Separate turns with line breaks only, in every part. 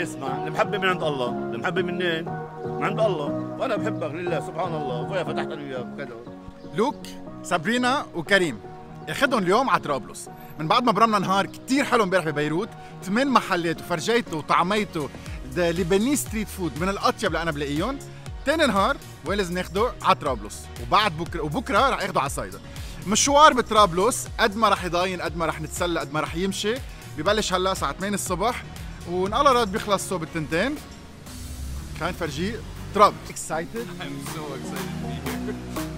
يسمع المحبة من عند الله المحبة منين؟ من عند الله. وأنا بحبك لله سبحان الله. ويا فتحت أنا وياك وكذا
لوك سابرينا وكريم. اخدهم اليوم على طرابلس. من بعد ما برمنا نهار كتير حلو امبارح ببيروت ثمان محلات وفرجيته وطعميته the لبناني street food من الأطيب اللي أنا بلاقيهم تاني نهار وين لازم ناخده على طرابلس. وبعد بكرة وبكرة رح اخده على صيدا. مشوار بطرابلس قد ما رح يضاين قد ما رح نتسلى قد ما رح يمشي. ببلش هلا الساعة 8 الصبح. ونقلرات بيخلص صوب التنتين كان فرجي طرابلس excited
I'm so excited to be here.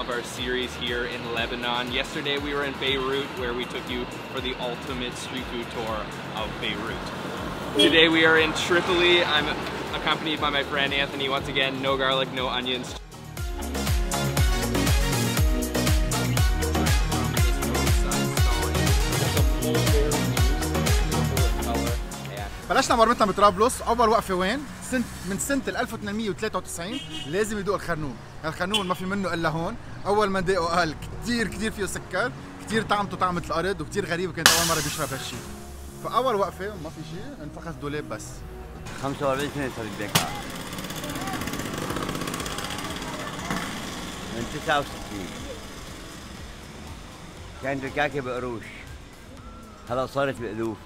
of our series here in Lebanon. Yesterday we were in Beirut where we took you for the ultimate street food tour of Beirut. Today we are in Tripoli. I'm accompanied by my friend Anthony. Once again, no garlic, no onions.
بلشنا مرمتنا بطرابلس اول وقفه وين سنة من سنة ال 1893 لازم يدوق الخرنوب الخرنوب ما في منه إلا هون. أول ما داقه قال كثير كثير فيه سكر كثير طعمته طعمة الأرض وكثير غريب وكانت أول مرة بيشرب هالشيء فأول وقفة ما في شيء انفخس دولاب بس.
45 سنة صار البيكار. من 69 كانت الكعكة بقروش. هلا صارت بألوف.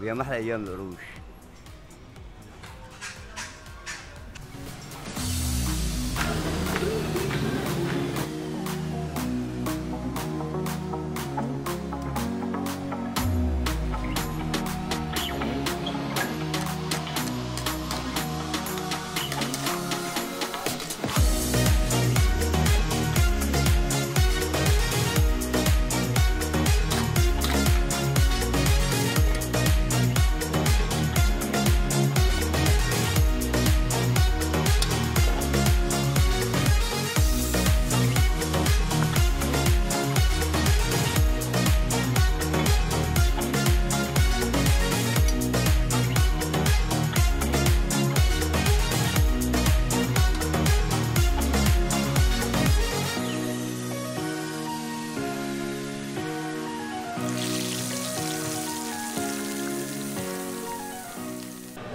ويا محلى أيام القروش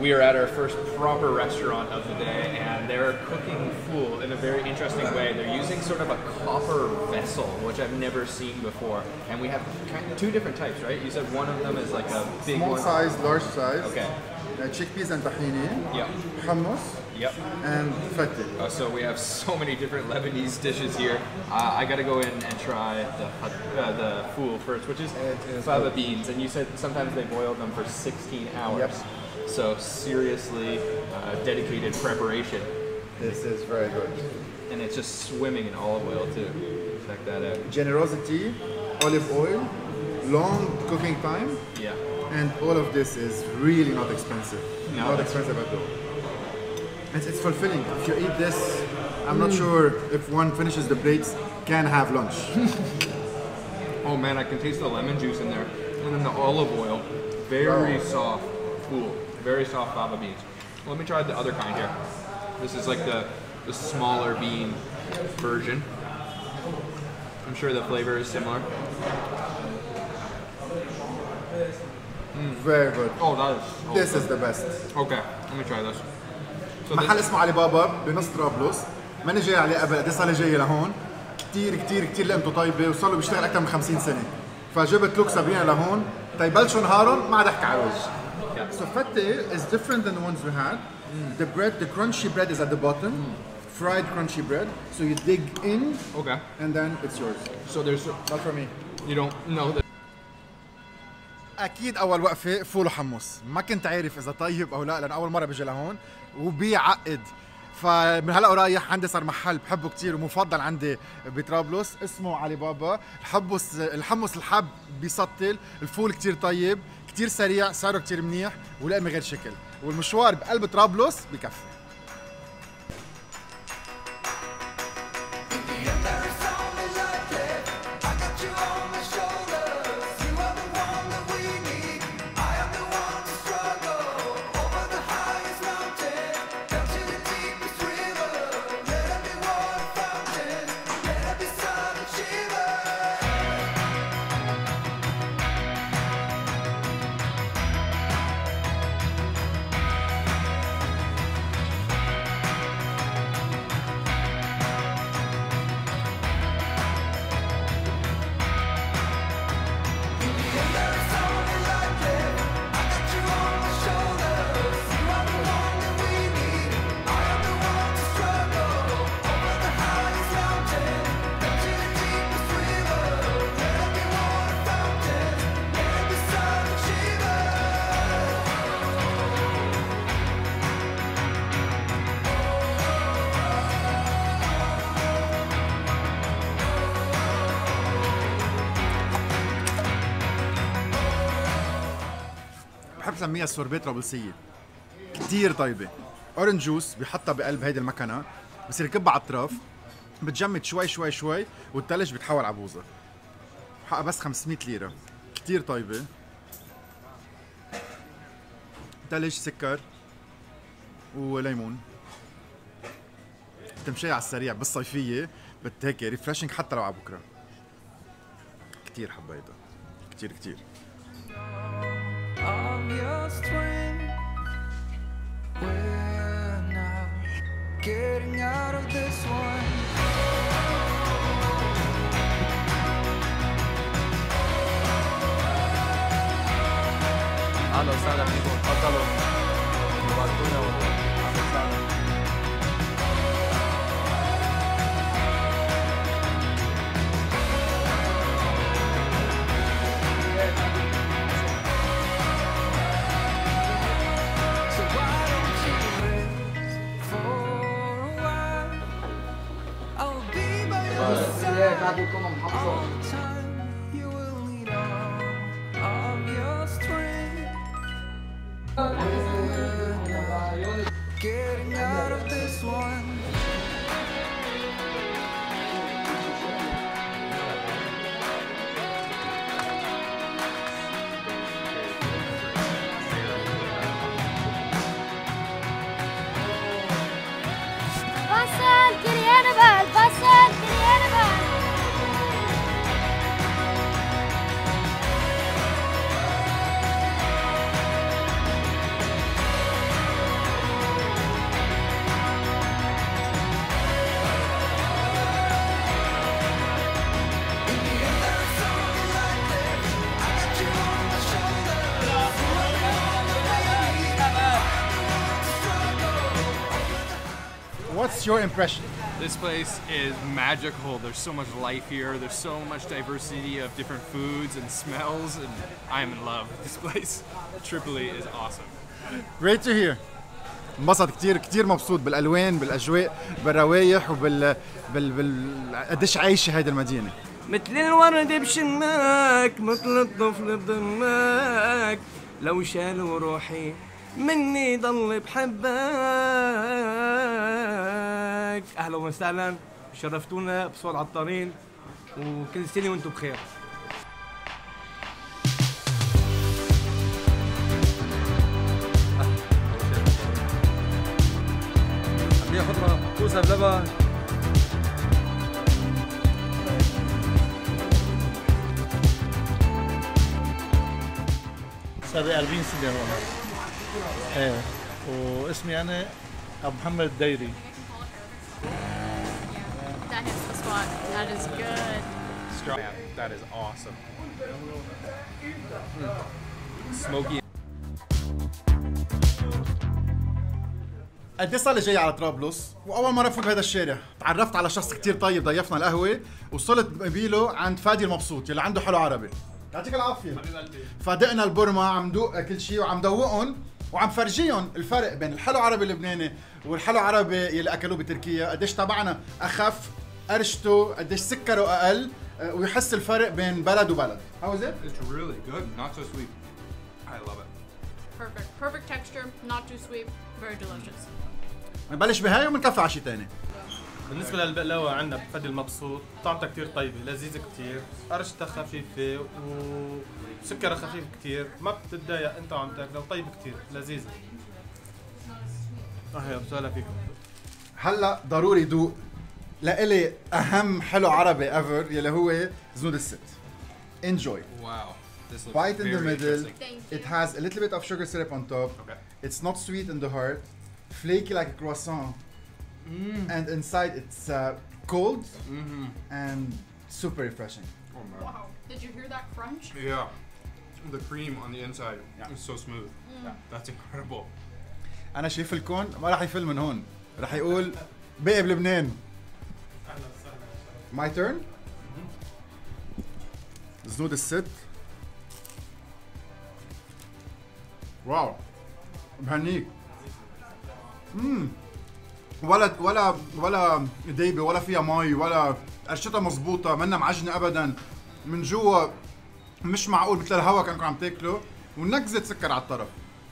We are at our first proper restaurant of the day, and they're cooking fool in a very interesting way. They're using sort of a copper vessel, which I've never seen before. And we have kind of two different types, right? You said one of them is like a big
small
one.
size large size
Okay.
uh, chickpeas and tahini
Yep.
hummus
Yep.
and fette
Uh, so we have so many different Lebanese dishes here. Uh, I got to go in and try the uh, the fool first, which is fava beans. And you said sometimes they boil them for 16 hours.
Yep.
So seriously uh, dedicated preparation,
this is very good
and it's just swimming in olive oil too. Check that out.
generosity olive oil long cooking time
Yeah.
and all of this is really not expensive.
No,
not expensive at all. It's, it's fulfilling. If you eat this, I'm not sure if one finishes the plates, can have lunch.
Oh man, I can taste the lemon juice in there, and then the olive oil. Very
Wow.
soft, cool, very soft fava beans. Let me try the other kind here. This is like the the smaller bean version. I'm sure the flavor is similar.
Very good.
Oh, that is. Oh,
This is the best.
okay. Let me try this. So
محل
this,
اسمه علي بابا بنص طرابلس ماني جاي عليه قبل قد إيه لي جاي لهون كثير كثير كثير لقمته طيبه وصار له بيشتغل أكثر من 50 سنه فجبت لوك سابرينا لهون تيبلشوا نهارهم ما عاد احكي على الوجه So فتة is different than the ones we had. The bread, the crunchy bread is at the bottom, fried crunchy bread. So you dig in
okay.
and then it's yours.
So there's
Not for me.
you don't know that.
أكيد اول وقفه فول وحمص ما كنت عارف اذا طيب أو لا لأن اول مره بجي لهون وبيعقد فمن هلا ورايح عندي صار محل بحبه كتير ومفضل عندي بطرابلس اسمه علي بابا الحمص الحمص الحب بيسطل الفول كتير طيب كتير سريع سعره كتير منيح ولقمه غير شكل. والمشوار بقلب طرابلس بكفي. بسميها السوربيه طرابلسيه كتير طيبة. orange juice بيحطها بقلب هيدي المكنة. بصير يكبها على الطرف بتجمد شوي شوي شوي والثلج بيتحول على بوظه حقها بس 500 ليرة. كتير طيبة. ثلج سكر وليمون. تمشي على السريع بالصيفية. هيك refreshing حتى لو على بكرة. كتير حبيتها. كتير كتير.
Of your strength. We're now getting out of this one.
أهلا وسهلا فيكم تفضلوا باركونا
que eu
What's your impression?
This place is magical. There's so much life here. There's so much diversity of different foods and smells, and I am in love with this place. Tripoli is awesome.
Great to hear. انبسط كتير كتير مبسوط بالالوان بالاجواء بالروايح وبال بال... بال... قديش عايشه هيدي المدينة
مثل الورد بشماك مثل الطفل بضماك لو شالوا روحي مني ضل بحبك أهلا وسهلا شرفتونا بصوت عطارين وكل سنة وأنتم بخير.
عم خضرة كوسة بلبن
صار لي 40 سنة هون إيه واسمي أنا ابو محمد الديري
spot. That is good.
That is awesome. Smoky.
قد إيه صار لي جاي على طرابلس وأول مرة فوت بهذا الشارع. تعرفت على شخص كتير طيب ضيفنا القهوة وصلت بقبيله عند فادي المبسوط يلي عنده حلو عربي. يعطيك العافية. فدقنا البرمة عم دوق كل شيء وعم دوقهم وعم فرجيهم الفرق بين الحلو عربي اللبناني والحلو عربي يلي أكلوه بتركيا. قديش تبعنا أخف قرشته قديش سكره أقل أه، ويحس الفرق بين بلد وبلد How is it?
It's really good, not so sweet. I love it.
Perfect. Perfect texture. Not too sweet. Very delicious.
نبلش بهاي وبنكفي على شيء ثاني
بالنسبة للبقلاوة عندنا بفدي المبسوط طعمتها كتير طيبة لذيذة كتير قرشتها خفيفة وسكرها خفيف كتير ما بتتضايق أنت وعم تأكلها وطيب كتير لذيذة أهلا وسهلا فيكم
هلا ضروري دوق لإلي اهم حلو عربي ايفر يلي هو زنود الست انجوي
Wow. This looks
bite in the
very
middle
interesting.
Thank you.
it has a little bit of sugar syrup on top
Okay.
it's not sweet in the heart flaky like a croissant and inside it's uh, cold and super refreshing
Oh man.
Wow. Did you hear that crunch?
Yeah. The cream on the inside is so smooth. That's incredible.
انا شايف الكون ما راح يفل من هون راح يقول بقي بلبنان my turn. زنود الست واو بهنيك امم ولا ولا ولا دايبه ولا فيها مي ولا قرشتها مزبوطه منا معجنة ابدا. من جوا مش معقول مثل الهوا كأنكم عم تاكلوا. ونكزة سكر على الطرف.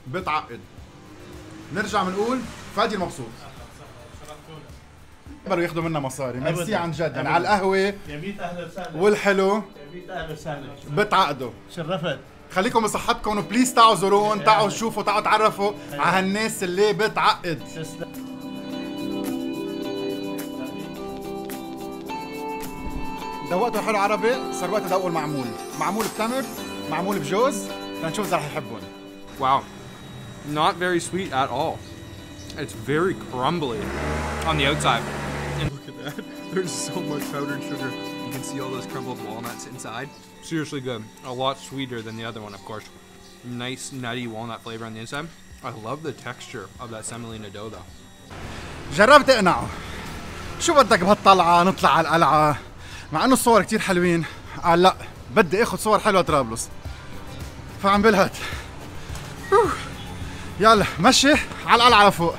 بتعقد. نرجع بنقول فادي المبسوط. بدوا ياخذوا منا مصاري. ميرسي. عن جد. يعني. على القهوة
يا بيت أهلا وسهلا.
والحلو
يا بيت أهلا وسهلا.
بتعقدوا.
شرفت.
خليكم بصحتكم و please تعوا زوروهم تعوا شوفوا تعوا تعرفوا على هالناس اللي بتعقد.
تسلم.
دوقتوا حلو عربي صار وقت ادوقوا المعمول معمول بتمر معمول بجوز. لنشوف إذا رح يحبون.
Wow. Not very sweet at all. It's very crumbly on the outside.
Look at that. There's so much powdered sugar.
You can see all those crumbled walnuts inside. Seriously good. A lot sweeter than the other one, of course. Nice nutty walnut flavor on the inside. I love the texture of that semolina dough though.
جربت اقنعه شو بدك بهالطلعة نطلع على القلعة مع انه الصور كتير حلوين قال لا بدي اخذ صور حلوة طرابلس فعم بلهت. يلا مشي على القلعة لفوق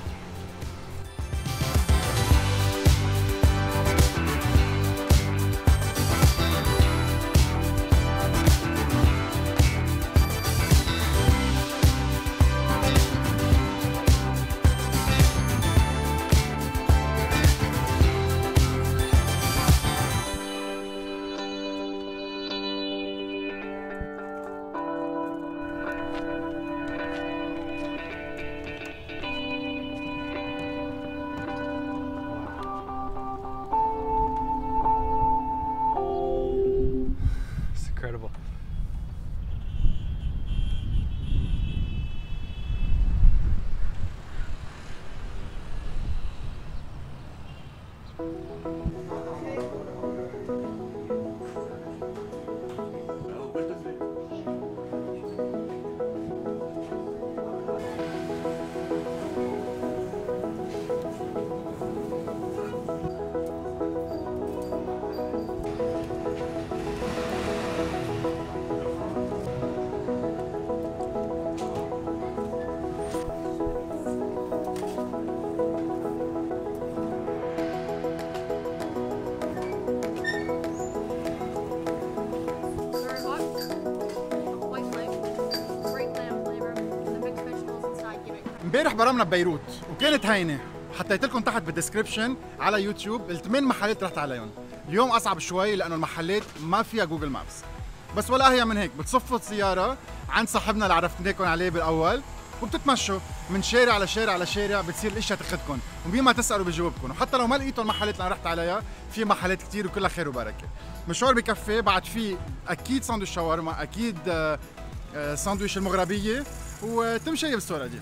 امبارح برمنا ببيروت وكانت هينه حطيت لكم تحت بال description على يوتيوب الثمان محلات رحت عليهم. اليوم أصعب شوي لأنه المحلات ما فيها Google Maps. بس ولا هي من هيك بتصفوا السيارة عند صاحبنا اللي عرفتناكم عليه بالأول وبتتمشوا من شارع لشارع لشارع بتصير الإشياء تاخذكم ومين ما تسألوا بجاوبكم وحتى لو ما لقيتوا المحلات اللي رحت عليها في محلات كتير وكلها خير وبركة. مشوار بكفي بعد في أكيد ساندويش شاورما أكيد آه، آه، ساندويش المغربية وتمشي بالصورة دي.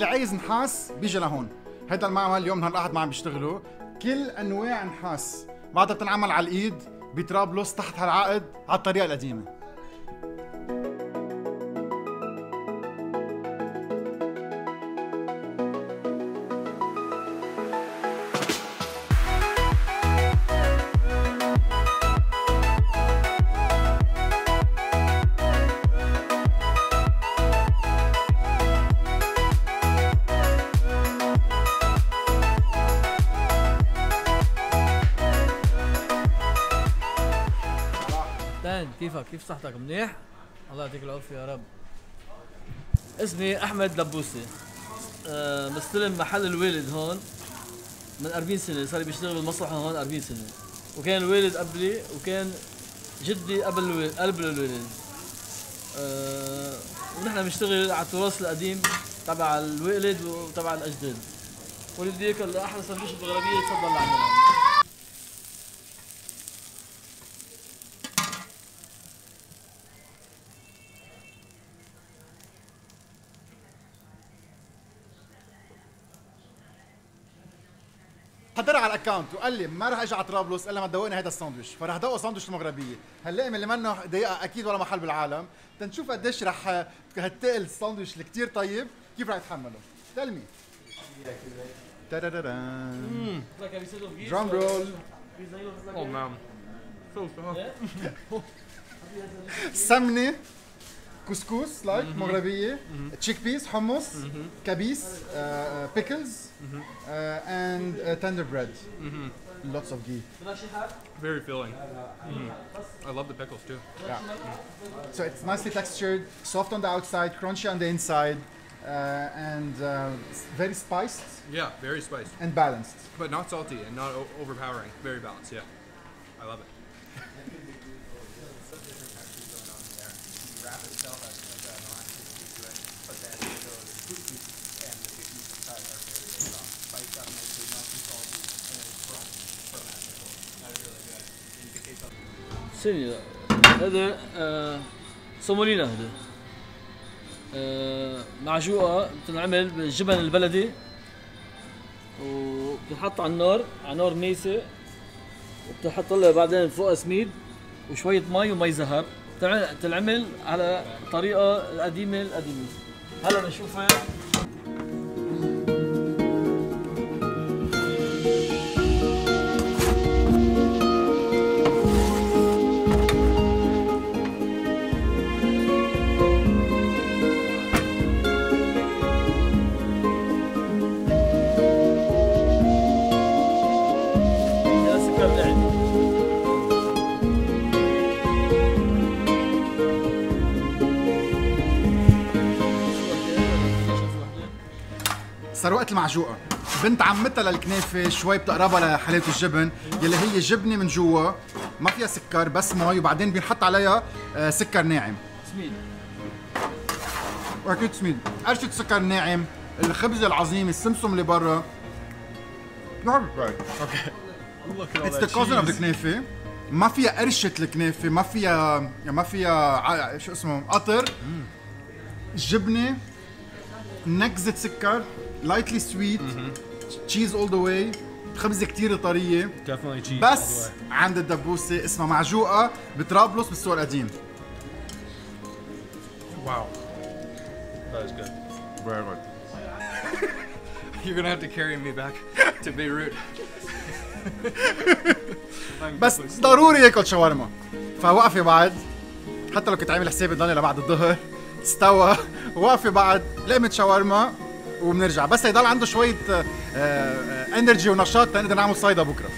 يلي عايز نحاس بيجي لهون. هذا المعمل اليوم نهار الأحد ما عم بيشتغلوا. كل أنواع نحاس. بعدها بتنعمل على الإيد بطرابلس تحت هالعقد على
الطريقة القديمة. كيف صحتك؟ منيح؟ الله يعطيك العافية يا رب. اسمي أحمد دبوسي أه مستلم محل الوالد هون من 40 سنة صار بيشتغل بالمصلحة هون 40 سنة. وكان الوالد قبلي وكان جدي قبل الوالد قبل الوالد. أه ونحن بنشتغل على التراث القديم تبع الوالد وتبع الأجداد. والدي ياكل أحلى سندويش بالغربيه تفضل لعندنا
حضر على ال account وقال لي ما رح إجي على طرابلس إلا ما تدوقني هذا الساندويش. فرح دوق ساندويش المغربية. هنلاقي من اللي منه ضيقه أكيد ولا محل بالعالم. تنشوف قديش رح هتقل الساندويش الكتير طيب كيف رح يتحمله تلمي drum roll
Oh man. So soft.
سمنه couscous, like mm -hmm. مغربية, mm -hmm. chickpeas, حمص, mm -hmm. كبيس, uh, uh, pickles, mm-hmm. uh, and uh, tender bread. Mm-hmm. Lots of ghee.
Very filling. Mm-hmm. I love the pickles too.
Yeah. Mm. So it's nicely textured, soft on the outside, crunchy on the inside. Uh, and uh, very spiced.
Yeah, very spiced.
And balanced.
But not salty and not overpowering. Very balanced, yeah. I love it.
ثانية هذا آه صومولينا هذا. آه معجوقة بتنعمل بالجبن البلدي. وبتنحط على النار على نار ميسة وبتحط لها بعدين فوقها سميد وشوية مي ومي زهر. بتنع- بتنعمل على الطريقة القديمة القديمة. هلا بنشوفها
وقت المعجوقة. بنت عمتها للكنافة شوي بتقربها لحلاوه الجبن يلي هي جبنة من جوا ما فيها سكر بس مي وبعدين بينحط عليها آه، سكر ناعم.
سميد
واكيد سميد قرشة سكر ناعم الخبز العظيم السمسم اللي برا. أوكي. it's the cousin of the كنافة. ما فيها قرشة الكنافة ما فيها ما فيها شو اسمه قطر. جبنة نكزة سكر. lightly sweet cheese all the way خبزة كتير طرية.
Definitely cheese.
بس عند الدبوسة اسمها معجوقة بطرابلس بالسوق القديم.
Wow.
That is good.
Very good. You're gonna have to carry me back to Beirut.
بس ضروري ياكل شاورما. فوقفه بعد. حتى لو كنت عامل حسابي ضلني لبعد الظهر. استوى. وقفه بعد. لقمة شاورما. وبنرجع. بس يضل عنده شوية انرجي ونشاط تنقدر نعمل صيدا بكرة.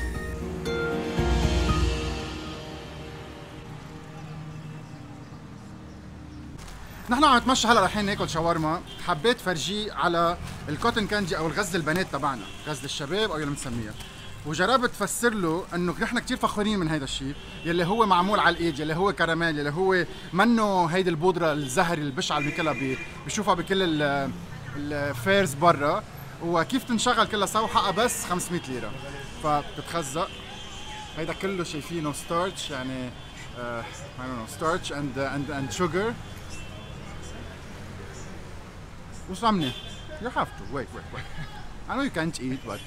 نحن عم نتمشى هلا رايحين ناكل شاورما. حبيت فرجيه على الكوتن كاندي أو الغزل البنات تبعنا غزل الشباب أو يلي بنسميها. وجربت فسر له إنه نحن كثير فخورين من هيدا الشيء يلي هو معمول على الإيد يلي هو كراميل يلي هو منه هيدي البودرة الزهري البشعة اللي كلها بي- بشوفها بكل ال fairs برا وكيف تنشغل كلها سوا حقها بس 500 ليره فبتتخزق هيدا كله شايفينه starch يعني uh, I don't know starch and uh, and and sugar وش عملي؟ You have to wait wait wait I know you can't eat but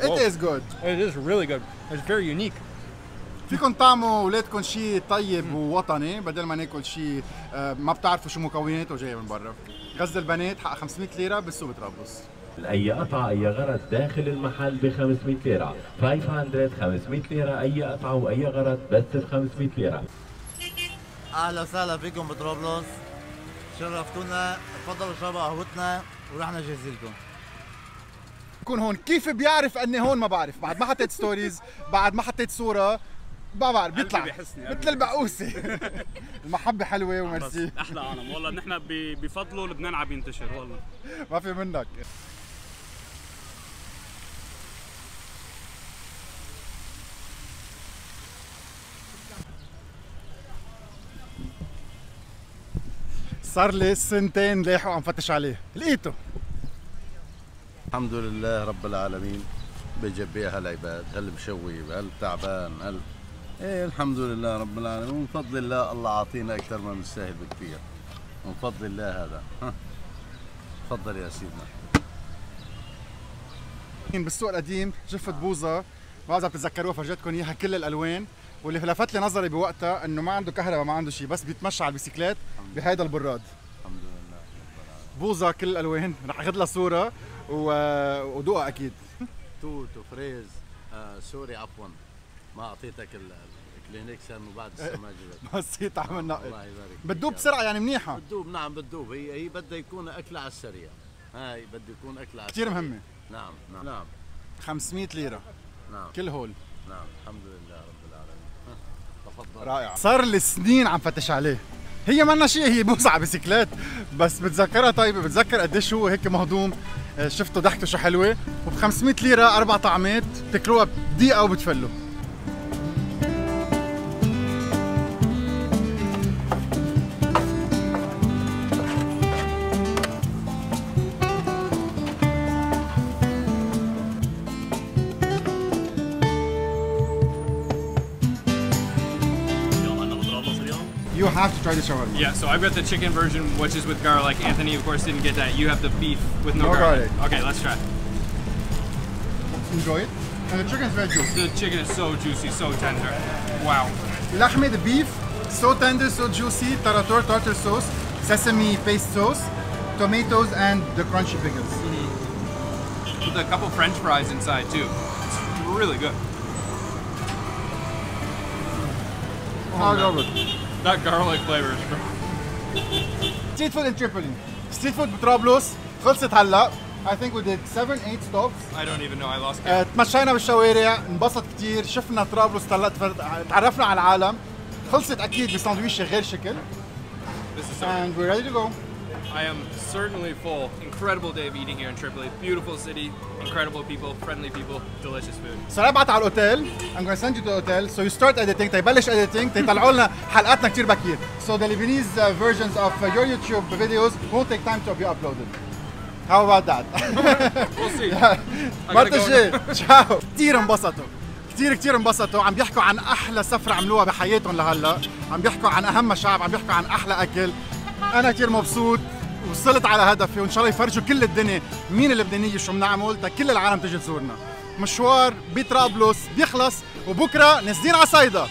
It
Whoa.
is good
It is really good. It's very unique.
فيكم طعموا اولادكم شيء طيب ووطني بدل ما ناكل شيء ما بتعرفوا شو مكوناته جاي من برا غزل البنات حق 500 ليره بالسوق بطرابلس
أي قطعة أي غرض داخل المحل ب 500 ليرة 500 500 ليرة أي قطعة وأي غرض بس ب 500 ليرة
أهلا وسهلا فيكم بطرابلس شرفتونا تفضلوا اشربوا قهوتنا ونحن جاهزين لكم
بكون هون كيف بيعرف اني هون ما بعرف بعد ما حطيت ستوريز بعد ما حطيت صوره ما بعرف بيطلع. مثل البقوسه المحبة حلوة وميرسي
أحلى عالم والله نحن بفضله لبنان عم ينتشر والله.
ما في منك. صار لي سنتين لاحق عم فتش عليه. لقيته.
الحمد لله رب العالمين. بجبيه هالعباد هل مشوي؟ هل تعبان؟ هل إيه الحمد لله رب العالمين. ومن فضل الله الله عاطينا أكثر ما بنستاهل بكثير. من فضل الله هذا. ها. تفضل يا سيدنا.
بالسوق القديم شفت بوظة. ما بعرف بتتذكروها فرجيتكم إياها كل الألوان. واللي لفت لي نظري بوقتها إنه ما عنده كهرباء ما عنده شيء بس بيتمشى على البيسيكلات بهيدا البراد.
الحمد لله
بوظة كل الألوان. رح أخذ لها صورة و... ودوقها أكيد.
توت وفريز. آه sorry عفوا. ما أعطيتك ال- الكلينكسن وبعد لسه ما جبت
بسيط عم نقل.
الله يبارك
بتدوب
بسرعة.
يعني منيحة؟
بتدوب نعم بتدوب. هي هي بدها يكون اكل على السريع. هاي بده يكون اكل على
كثير. مهمة.
نعم نعم. نعم.
500 ليرة.
نعم.
كل هول.
نعم. الحمد لله رب العالمين. تفضل.
رائع. صار لي سنين عم فتش عليه. هي منا شيء هي بوز على بس بتذكرها طيبه بتذكر قديش هو هيك مهضوم. آه، شفته ضحكته شو حلوة. وب 500 ليرة أربع طعمات بتاكلوها بدقيقة وبتفلوا. try the shawarma.
Yeah, so I've got the chicken version, which is with garlic. Anthony, of course, didn't get that. You have the beef with no,
no
garlic.
garlic.
Okay, let's try.
Enjoy it. And the is very juicy.
The chicken is so juicy, so tender. Wow.
Lahme, the beef, so tender, so juicy. Tarator tartar sauce, sesame paste sauce, tomatoes, and the crunchy pickles. Mm -hmm.
With a couple french fries inside, too. It's really good.
Oh, I love it.
That garlic flavor is great.
ستريت فود in Tripoli. ستريت فود بطرابلس خلصت هلا. I think we did 7 8 stops.
I don't even know. I lost count.
آه، تمشينا بالشوارع انبسط كتير شفنا طرابلس. تعرفنا على العالم خلصت أكيد بساندويشه غير شكل
This is so
and we're ready to go
I am certainly full. Incredible day of eating here in Tripoli. Beautiful city, incredible people, friendly people, delicious food.
So ابعت على الاوتيل I'm gonna send you to the hotel so you start editing تيبلش editing تيطلعوا لنا حلقاتنا كتير بكير so the Lebanese uh, versions of uh, your YouTube videos won't take time to be uploaded How about that?
We'll see.
الجاي تشاو كثير انبسطوا كثير كثير انبسطوا عم بيحكوا عن أحلى سفره عملوها بحياتهم لهلا عم بيحكوا عن اهم شعب عم بيحكوا عن أحلى اكل أنا كثير مبسوط وصلت على هدفي وإن شاء الله يفرجوا كل الدنيا. مين اللبنانيه شو بنعمل تا كل العالم تجي تزورنا. مشوار بطرابلس بيخلص وبكرة نازلين على صيدا.